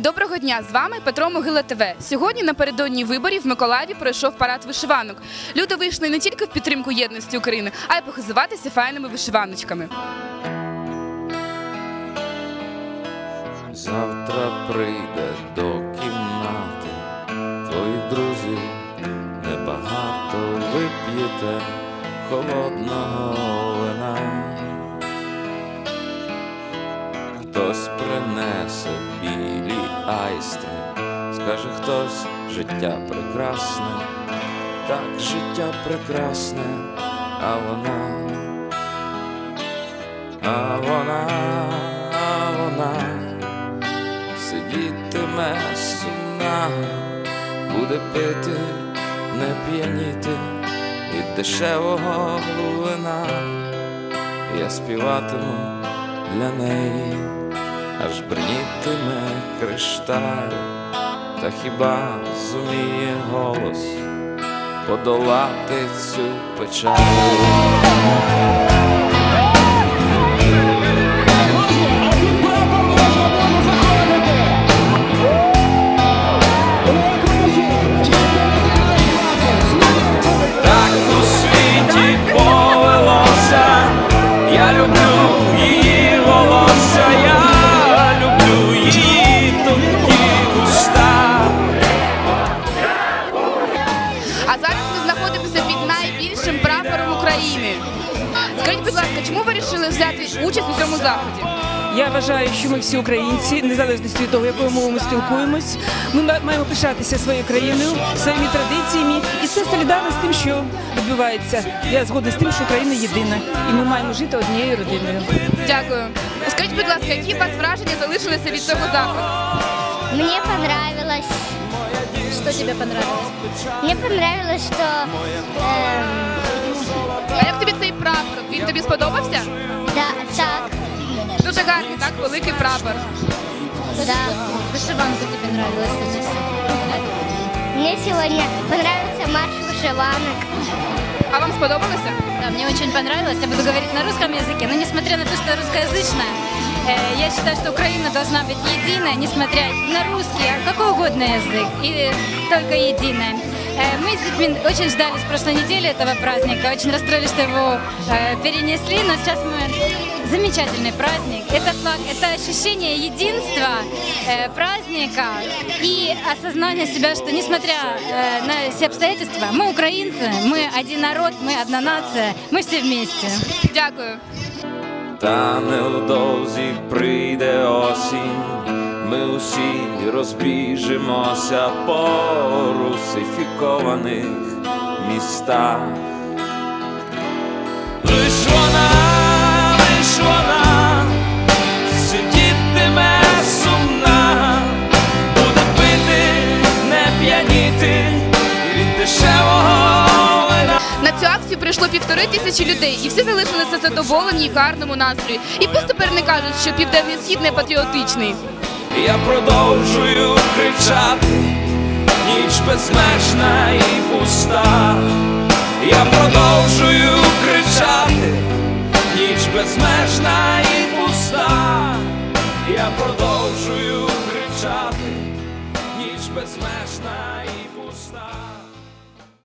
Доброго дня! З вами Петро Могила ТВ. Сьогодні напередодні виборів в Миколаєві пройшов парад вишиванок. Люди вийшли не тільки в підтримку єдності України, а й похизуватися файними вишиваночками. Завтра прийде до кімнати твоїх друзів, небагато вип'єте холодного вина. Хтось принесе білі айстри, скаже хтось життя прекрасне, так життя прекрасне, а вона, а вона, а вона сидітиме сумна, буде пити, не п'яніти від дешевого вина. Я співатиму для неї, аж брнітиме кришталь, та хіба зуміє голос подолати цю печаль? Так у світі повелося, я люблю її чому ви вирішили взяти участь у цьому заході? Я вважаю, що ми всі українці, незалежно від того, якою мовою ми спілкуємось. Ми маємо пишатися своєю країною, своїми традиціями, і це солідарно з тим, що відбувається. Я згодна з тим, що Україна єдина, і ми маємо жити однією родиною. Дякую. Скажіть, будь ласка, які у вас враження залишилися від цього заходу? Мне понравилось. Что тебе понравилось? Мне понравилось, что эм, прапор? Він тобі сподобався? да, так, Дуже гарний, так, великий прапор. да. Вышиванка тебе нравилась или нет? Мне сегодня понравился марш вышиванок. А вам сподобалося? Да, мне очень понравилось. Я буду говорить на русском языке, но несмотря на то, что я русскоязычная, э, я считаю, что Украина должна быть единой, несмотря на русский, а какой угодно язык, и только единая. Э, Мы с детьми очень ждали с прошлой недели этого праздника, очень расстроились, что его э, перенесли, но сейчас мы замечательный праздник. Это флаг, это ощущение единства э, праздника и осознание себя, что несмотря э, на все обстоятельства, мы украинцы, мы один народ, мы одна нация, мы все вместе. Дякую. Та невдовзі прийде осінь, ми усі розбіжимося по русифікованих містах. Лиш вона, прийшло півтори тисячі людей, і всі залишилися задоволені і гарному настрою. І пусть тепер не кажуть, що південний схід не патріотичний. Я продовжую кричати, ніч безмежна і пуста. Я продовжую кричати, ніч безмежна і пуста.